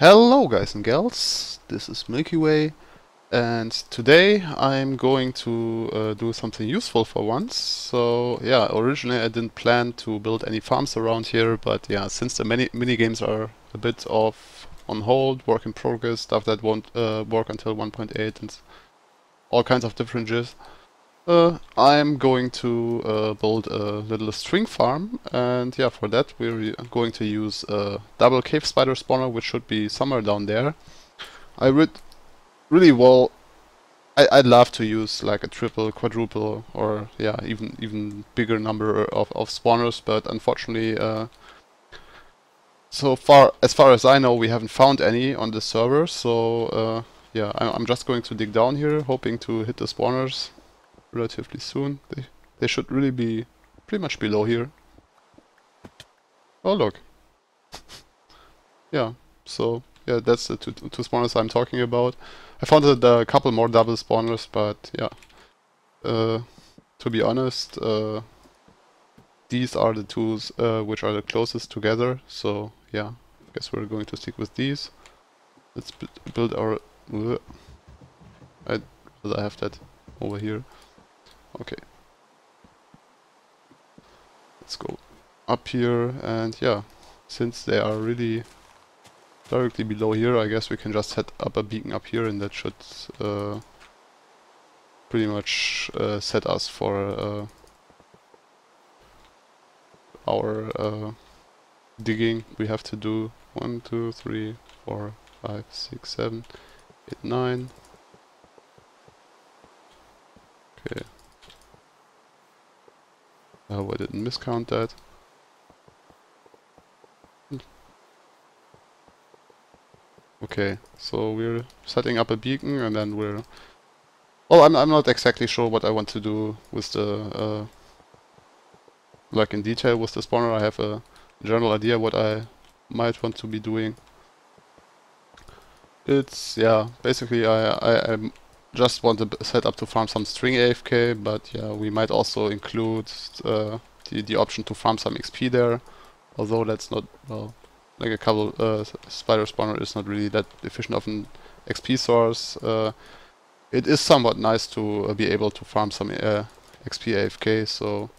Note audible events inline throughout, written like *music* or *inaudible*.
Hello guys and gals, this is Milky Way and today I'm going to uh, do something useful for once. So yeah, originally I didn't plan to build any farms around here, but yeah, since the mini, mini games are a bit of on hold, work in progress, stuff that won't uh, work until 1.8 and all kinds of different jizz, uh, I'm going to uh, build a little string farm and yeah for that we're going to use a double cave spider spawner which should be somewhere down there. I would really well I, I'd love to use like a triple, quadruple or yeah even even bigger number of, of spawners but unfortunately uh, so far as far as I know we haven't found any on the server so uh, yeah I'm just going to dig down here hoping to hit the spawners relatively soon. They, they should really be pretty much below here. Oh look. yeah, so yeah, that's the two, two spawners I'm talking about. I found a couple more double spawners, but yeah. Uh, to be honest, uh, these are the tools uh, which are the closest together, so yeah, I guess we're going to stick with these. Let's build our... I, I have that over here. Okay. Let's go up here and yeah, since they are really directly below here, I guess we can just set up a beacon up here and that should uh, pretty much uh, set us for uh, our uh, digging. We have to do one, two, three, four, five, six, seven, eight, nine. Okay. I hope I didn't miscount that. Okay, so we're setting up a beacon and then we're... Well, I'm, I'm not exactly sure what I want to do with the... Uh, like in detail with the spawner. I have a general idea what I might want to be doing. It's, yeah, basically I, I, I just want to set up to farm some string AFK, but yeah, we might also include uh, the, the option to farm some XP there, although that's not, well, like a couple uh, spider spawner is not really that efficient of an XP source. Uh, it is somewhat nice to uh, be able to farm some uh, XP AFK, so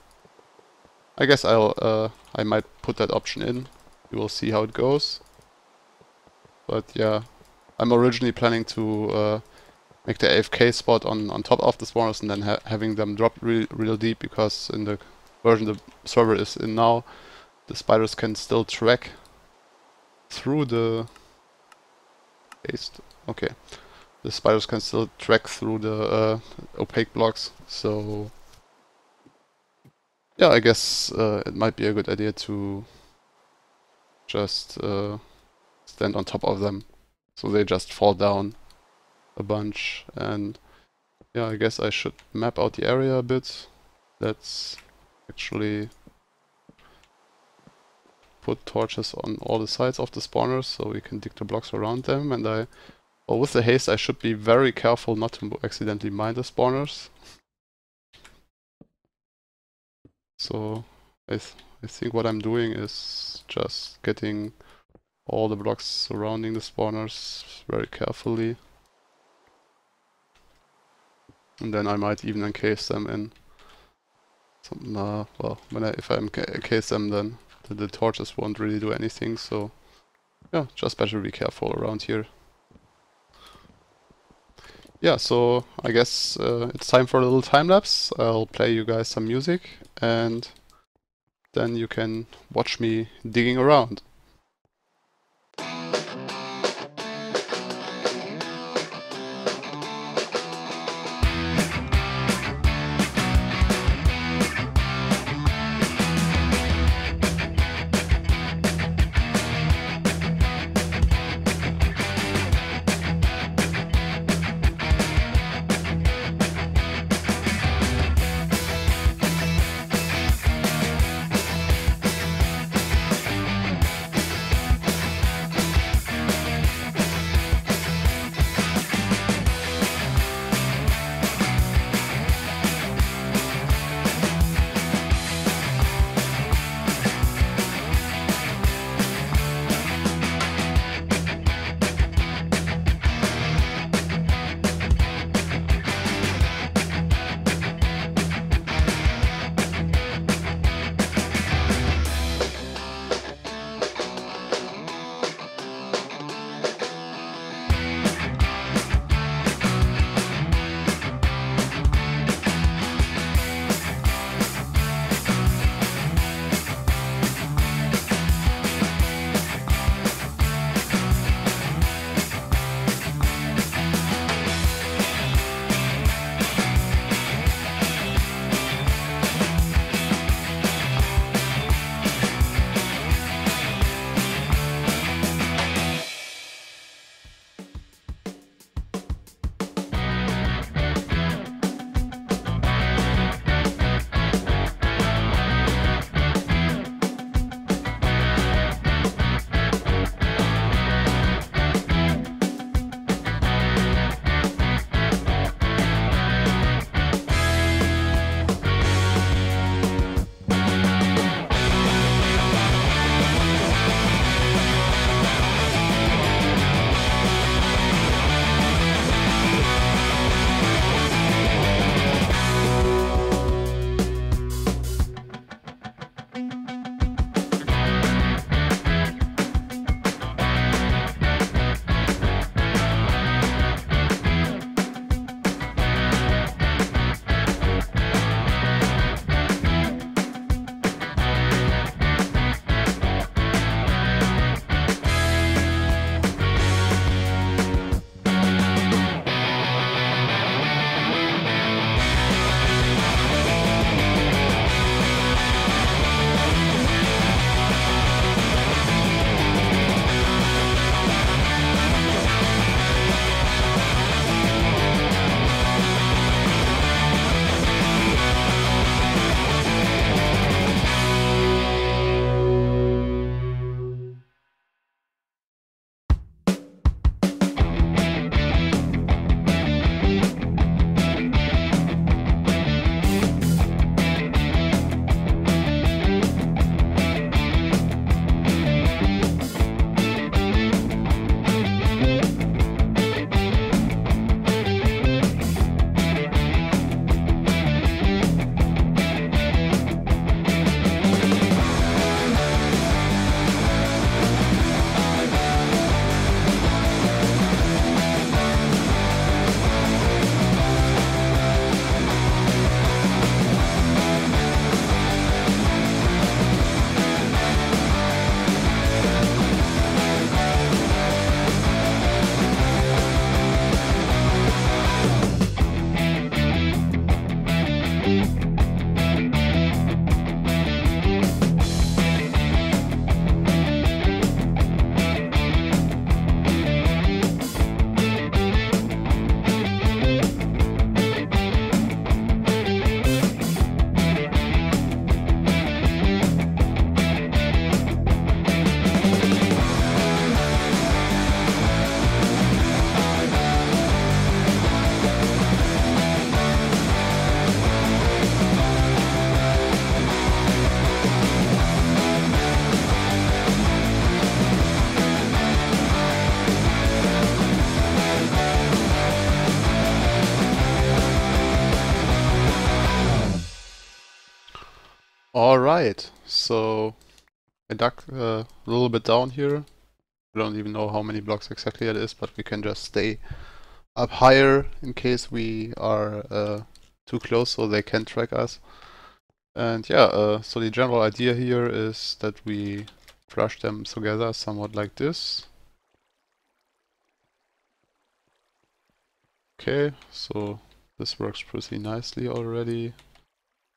I guess I'll uh, I might put that option in. We will see how it goes. But yeah, I'm originally planning to make the AFK spot on, on top of the spawners and then ha having them drop real, real deep because in the version the server is in now, the spiders can still track through the. Okay, the spiders can still track through the uh, opaque blocks. So yeah, I guess uh, it might be a good idea to just uh, stand on top of them, so they just fall down a bunch and yeah I guess I should map out the area a bit. Let's actually put torches on all the sides of the spawners so we can dig the blocks around them and I well with the haste I should be very careful not to accidentally mine the spawners. So I, th I think what I'm doing is just getting all the blocks surrounding the spawners very carefully and then I might even encase them in some, uh, well, when I, if I encase them then the, the torches won't really do anything, so yeah, just better be careful around here. Yeah, so I guess uh, it's time for a little time lapse. I'll play you guys some music and then you can watch me digging around. So I dug uh, a little bit down here. I don't even know how many blocks exactly it is, but we can just stay up higher in case we are uh, too close so they can track us. And yeah, uh, so the general idea here is that we flush them together somewhat like this. Okay, so this works pretty nicely already.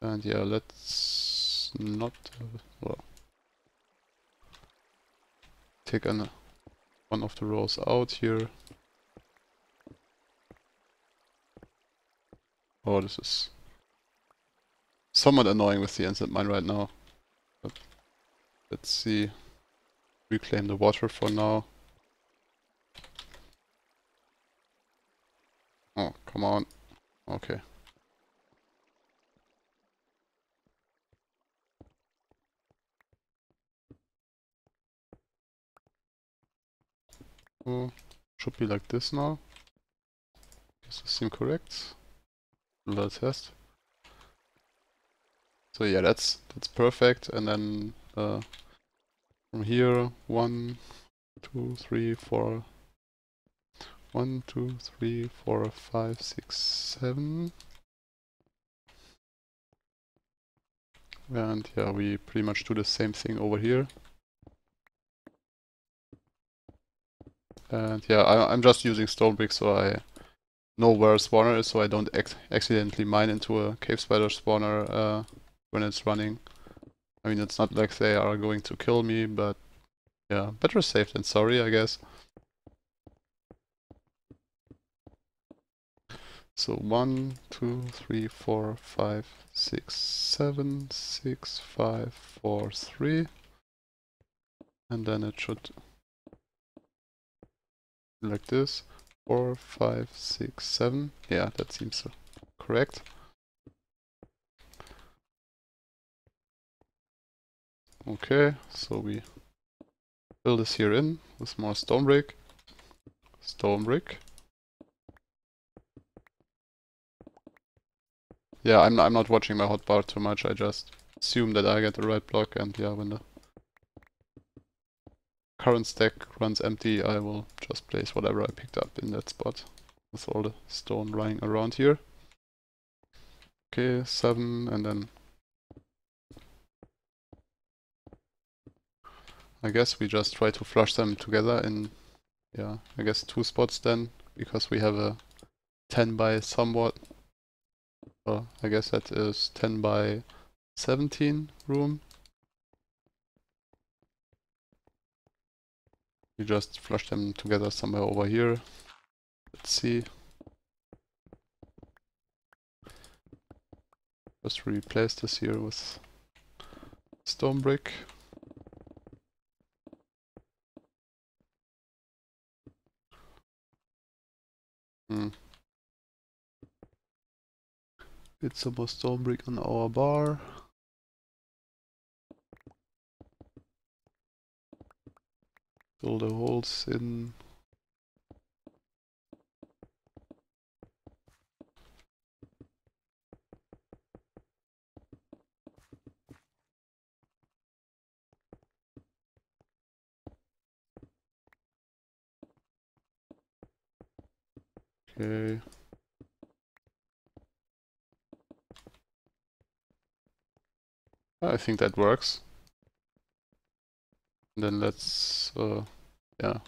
And yeah, let's not, uh, well, take an, one of the rows out here. Oh, this is somewhat annoying with the instant mine right now. But let's see. Reclaim the water for now. Oh, come on. Okay. Oh, should be like this now. Does this seem correct? Let's test. So yeah, that's that's perfect. And then uh, from here, one, two, three, four, one, two, three, four, five, six, seven. And yeah, we pretty much do the same thing over here. And yeah, I, am just using stone brick so I know where a spawner is so I don't accidentally mine into a cave spider spawner uh, when it's running. I mean, it's not like they are going to kill me, but yeah, better safe than sorry, I guess. So one, two, three, four, five, six, seven, six, five, four, three. And then it should like this. Four, five, six, seven. Yeah, that seems correct. Okay, so we fill this here in with more stone brick. Stone brick. Yeah, I'm I'm not watching my hotbar too much. I just assume that I get the right block, and yeah, when the current stack runs empty, I will just place whatever I picked up in that spot with all the stone lying around here. Okay, seven, and then I guess we just try to flush them together in, yeah, I guess two spots then, because we have a 10 by somewhat, well, I guess that is 10 by 17 room. We just flush them together somewhere over here. Let's see. Just replace this here with stone brick. Hmm. Get some more stone brick on our bar. Fill the holes in. Okay. I think that works. Then let's, uh, yeah,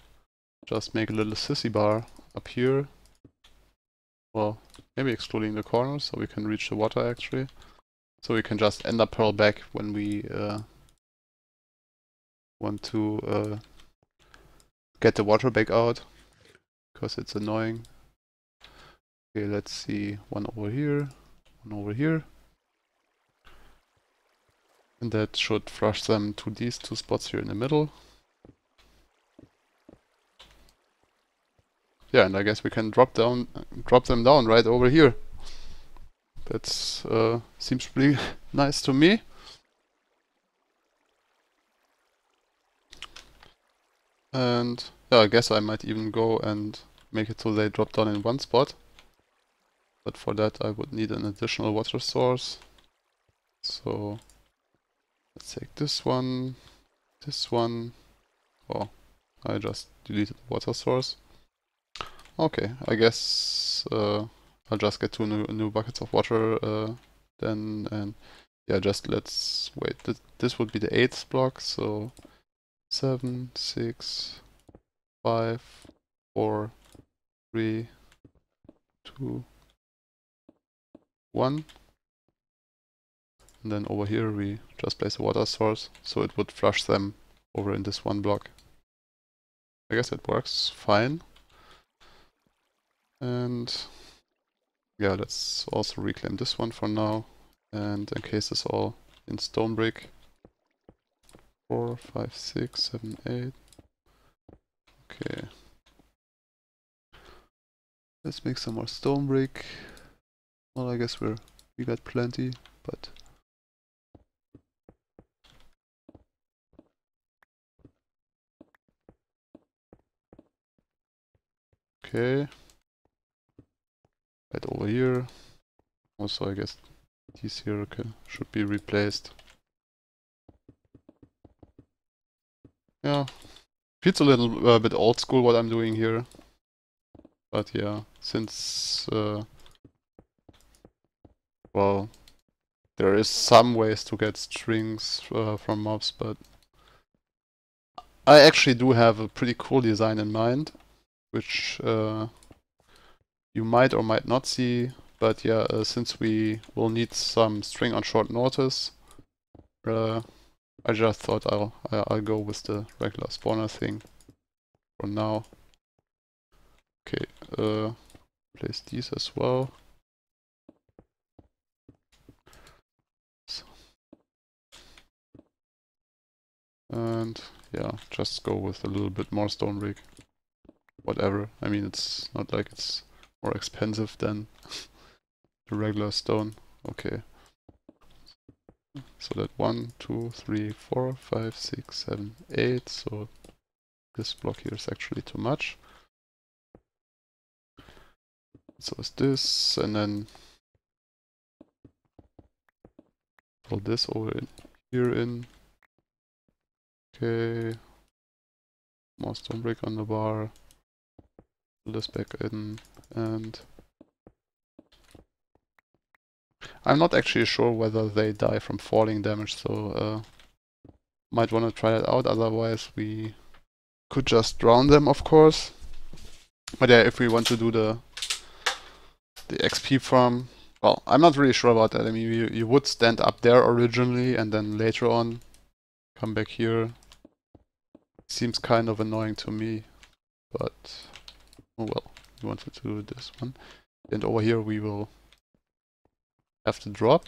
just make a little sissy bar up here. Well, maybe excluding the corners so we can reach the water actually. So we can just ender pearl back when we uh, want to uh, get the water back out because it's annoying. Okay, let's see, one over here, one over here. And that should flush them to these two spots here in the middle. Yeah, and I guess we can drop down, drop them down right over here. That uh, seems pretty *laughs* nice to me. And yeah, I guess I might even go and make it so they drop down in one spot. But for that I would need an additional water source. So Let's take this one, this one. Oh, I just deleted the water source. Okay, I guess uh, I'll just get two new, new buckets of water uh, then, and yeah, just let's wait. Th this would be the eighth block, so seven, six, five, four, three, two, one. And then over here we just place a water source, so it would flush them over in this one block. I guess it works fine. And yeah, let's also reclaim this one for now and encase this all in stone brick. Four, five, six, seven, eight. Okay. Let's make some more stone brick. Well, I guess we're we got plenty, but okay. Right over here. Also, I guess these here okay, should be replaced. Yeah, feels a little uh, bit old school what I'm doing here. But yeah, since, uh, well, there is some ways to get strings uh, from mobs, but I actually do have a pretty cool design in mind, which uh, you might or might not see, but yeah, uh, since we will need some string on short notice, uh, I just thought I'll I'll go with the regular spawner thing for now. Okay, uh, place these as well. And yeah, just go with a little bit more stone brick. Whatever. I mean, it's not like it's more expensive than the regular stone. Okay. So that one, two, three, four, five, six, seven, eight. So this block here is actually too much. So is this, and then fill this over in here in. Okay. More stone brick on the bar. Fill this back in and I'm not actually sure whether they die from falling damage, so uh, might want to try that out, otherwise we could just drown them, of course. But yeah, if we want to do the the XP farm, well, I'm not really sure about that. I mean, you, you would stand up there originally and then later on come back here. Seems kind of annoying to me, but oh well wanted to do this one. And over here we will have to drop.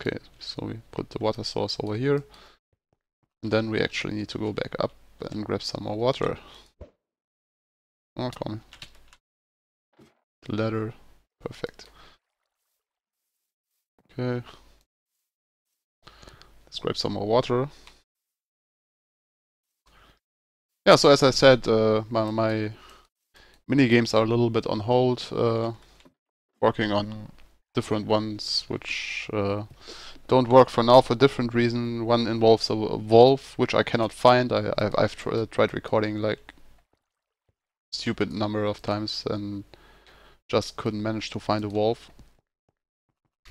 Okay, so we put the water source over here. And then we actually need to go back up and grab some more water. Oh, come. The ladder. Perfect. Okay. Let's grab some more water. Yeah, so as I said, uh, my, my mini games are a little bit on hold, uh, working on different ones which uh, don't work for now for different reason. One involves a, a wolf, which I cannot find. I, I've, I've tr uh, tried recording like stupid number of times and just couldn't manage to find a wolf,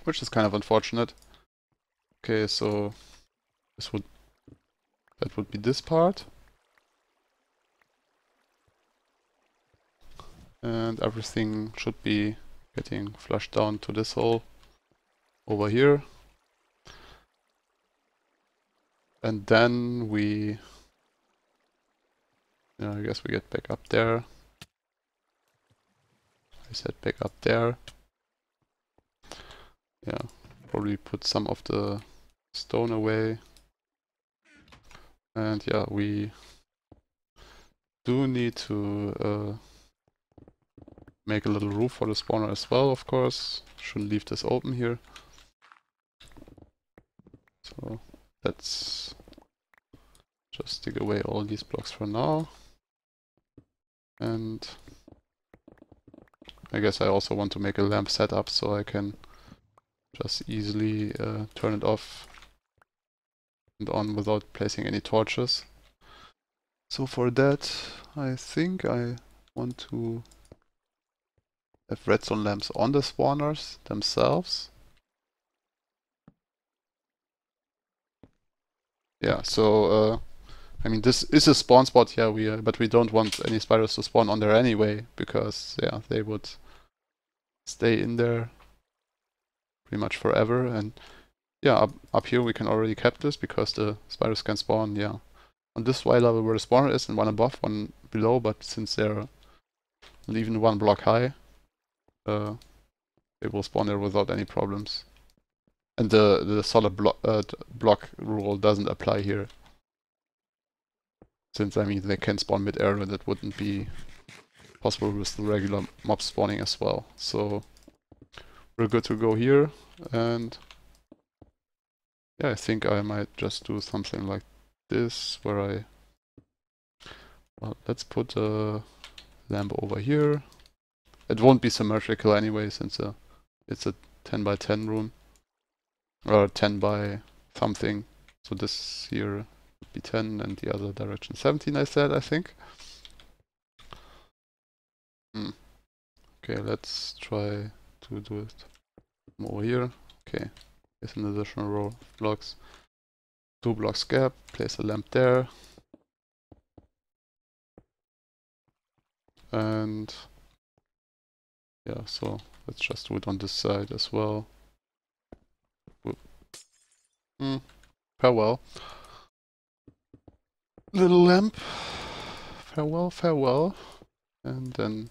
which is kind of unfortunate. Okay, so this would that would be this part. And everything should be getting flushed down to this hole over here. And then we yeah, I guess we get back up there. I said back up there. Yeah probably put some of the stone away. And yeah we do need to uh, make a little roof for the spawner as well, of course. Shouldn't leave this open here. So let's just dig away all these blocks for now. And I guess I also want to make a lamp setup so I can just easily uh, turn it off and on without placing any torches. So for that, I think I want to have redstone lamps on the spawners themselves. Yeah, so uh, I mean this is a spawn spot, yeah, we uh, but we don't want any spiders to spawn on there anyway because yeah they would stay in there pretty much forever and yeah up, up here we can already cap this because the spiders can spawn yeah on this Y level where the spawner is and one above, one below, but since they're even one block high, uh, they will spawn there without any problems. And the, the solid blo uh, block rule doesn't apply here. Since, I mean, they can spawn mid-air and that wouldn't be possible with the regular mob spawning as well. So, we're good to go here, and yeah, I think I might just do something like this where I well, let's put a lamp over here. It won't be symmetrical anyway since uh, it's a 10 by 10 room or 10 by something. So this here would be 10 and the other direction 17 I said I think. Hmm. Okay, let's try to do it more here. Okay, here's an additional row of blocks two blocks gap, place a lamp there. And yeah, so let's just do it on this side as well. Hmm, farewell. Little lamp. Farewell, farewell. And then,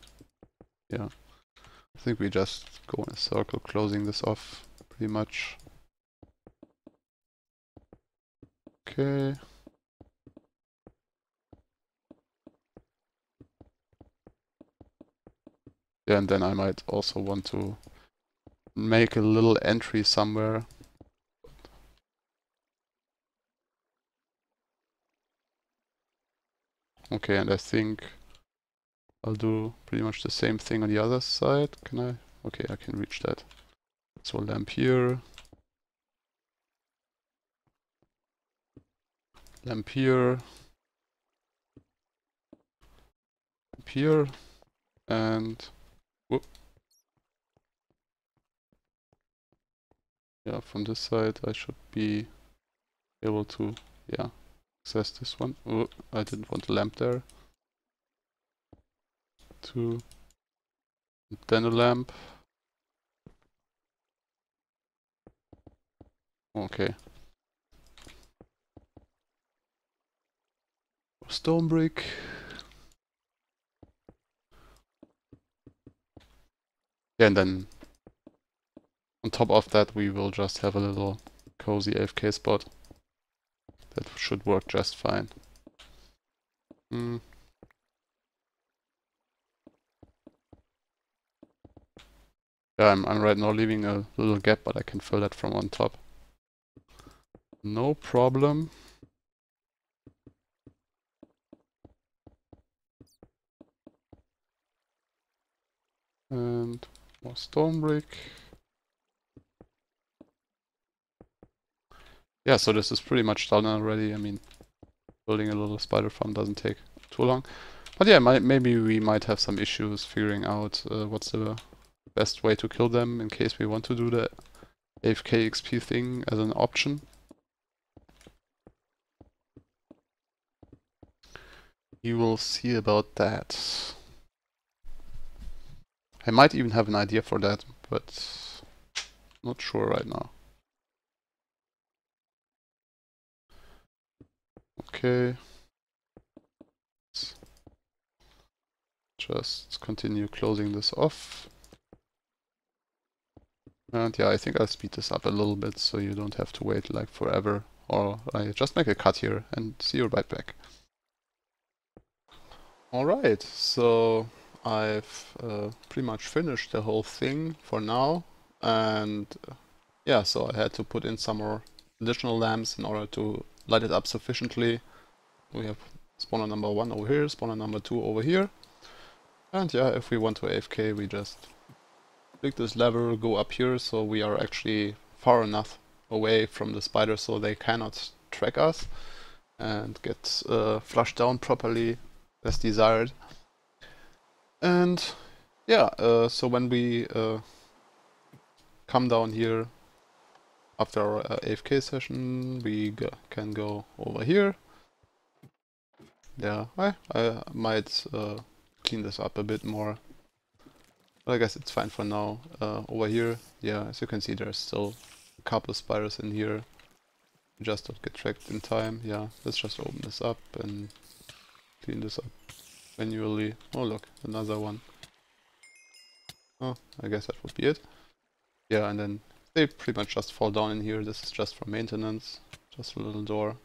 yeah, I think we just go in a circle, closing this off pretty much. Okay. Yeah, and then I might also want to make a little entry somewhere. Okay, and I think I'll do pretty much the same thing on the other side. Can I? Okay, I can reach that. So lamp here. lamp here, lamp here, and yeah, from this side I should be able to, yeah, access this one. Oh, I didn't want a lamp there. Two, then a lamp. Okay, stone brick. Yeah, and then on top of that we will just have a little cozy AFK spot. That should work just fine. Mm. Yeah, I'm, I'm right now leaving a little gap, but I can fill that from on top. No problem. And more stone brick. Yeah, so this is pretty much done already. I mean, building a little spider farm doesn't take too long. But yeah, might, maybe we might have some issues figuring out uh, what's the best way to kill them in case we want to do the AFK XP thing as an option. You will see about that. I might even have an idea for that, but not sure right now. Okay. Just continue closing this off. And yeah, I think I'll speed this up a little bit so you don't have to wait like forever. Or I just make a cut here and see you right back. Alright, so I've uh, pretty much finished the whole thing for now and uh, yeah so I had to put in some more additional lamps in order to light it up sufficiently. We have spawner number one over here, spawner number two over here and yeah if we want to AFK we just click this lever, go up here so we are actually far enough away from the spider so they cannot track us and get uh, flushed down properly as desired. And yeah, uh, so when we uh, come down here after our uh, AFK session, we go can go over here. Yeah, I, I might uh, clean this up a bit more. But I guess it's fine for now. Uh, over here, yeah, as you can see there's still a couple spiders in here. Just don't get tracked in time. Yeah, let's just open this up and clean this up manually. Oh look, another one. Oh, I guess that would be it. Yeah, and then they pretty much just fall down in here. This is just for maintenance. Just a little door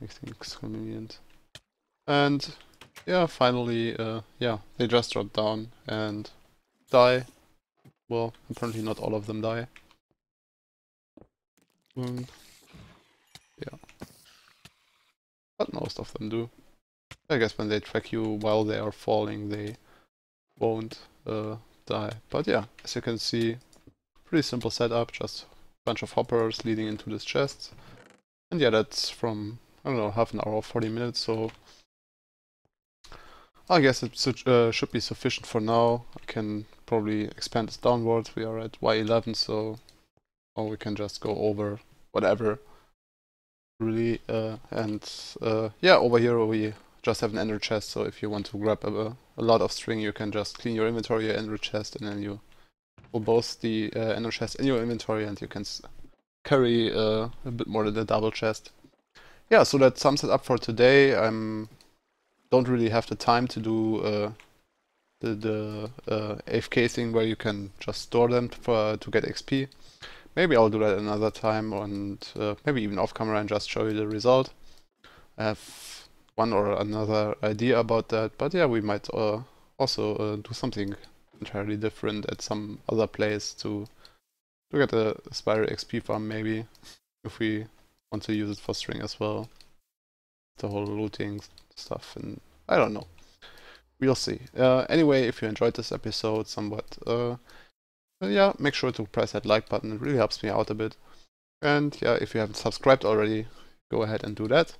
make things convenient. And yeah, finally, uh, yeah, they just drop down and die. Well, apparently not all of them die. Um, yeah. But most of them do. I guess when they track you while they are falling, they won't uh, die. But yeah, as you can see, pretty simple setup, just a bunch of hoppers leading into this chest. And yeah, that's from, I don't know, half an hour or 40 minutes, so I guess it uh, should be sufficient for now. I can probably expand this downwards. We are at Y11, so or we can just go over whatever. Really, uh, and uh, yeah, over here we just have an ender chest, so if you want to grab a, a lot of string, you can just clean your inventory, your ender chest, and then you pull both the uh, chest in your inventory, and you can carry uh, a bit more than the double chest. Yeah, so that sums it up for today. I am don't really have the time to do uh, the, the uh, AFK thing where you can just store them for, to get XP. Maybe I'll do that another time and uh, maybe even off camera and just show you the result. I have one or another idea about that. But yeah, we might uh, also uh, do something entirely different at some other place to look at the Spiral XP farm maybe, if we want to use it for string as well. The whole looting stuff and I don't know. We'll see. Uh, anyway, if you enjoyed this episode somewhat, uh, yeah, make sure to press that like button. It really helps me out a bit. And yeah, if you haven't subscribed already, go ahead and do that.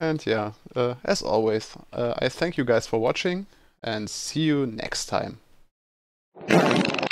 And yeah, uh, as always, uh, I thank you guys for watching and see you next time you